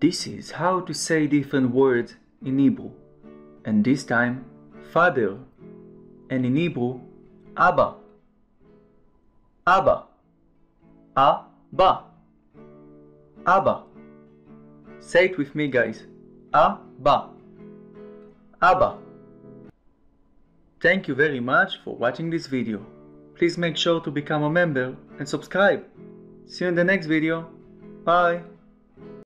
This is how to say different words in Hebrew. And this time, father. And in Hebrew, Abba. Abba. Abba. Abba. Say it with me, guys. Abba. Abba. Thank you very much for watching this video. Please make sure to become a member and subscribe. See you in the next video. Bye.